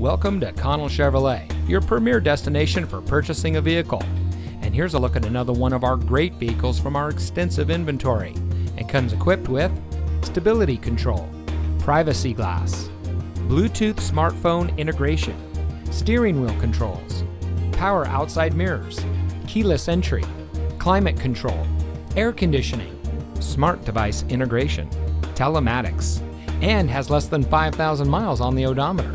Welcome to Connell Chevrolet, your premier destination for purchasing a vehicle. And here's a look at another one of our great vehicles from our extensive inventory It comes equipped with stability control, privacy glass, Bluetooth smartphone integration, steering wheel controls, power outside mirrors, keyless entry, climate control, air conditioning, smart device integration, telematics, and has less than 5,000 miles on the odometer.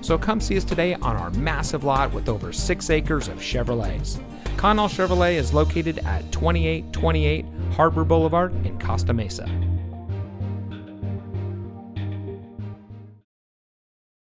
So come see us today on our massive lot with over 6 acres of Chevrolets. Connell Chevrolet is located at 2828 Harbor Boulevard in Costa Mesa.